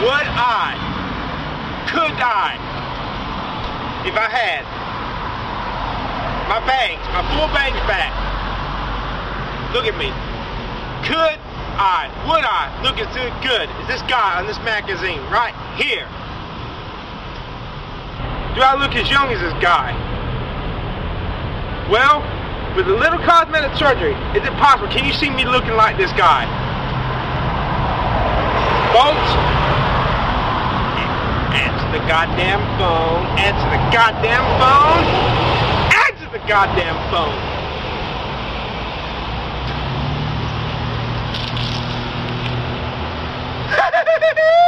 would I, could I, if I had my bangs, my full bangs back, look at me, could I, would I look at as good as this guy on this magazine right here? Do I look as young as this guy? Well, with a little cosmetic surgery, is it possible? Can you see me looking like this guy? Folks, the goddamn phone. Answer the goddamn phone. Answer the goddamn phone. Ha ha ha ha!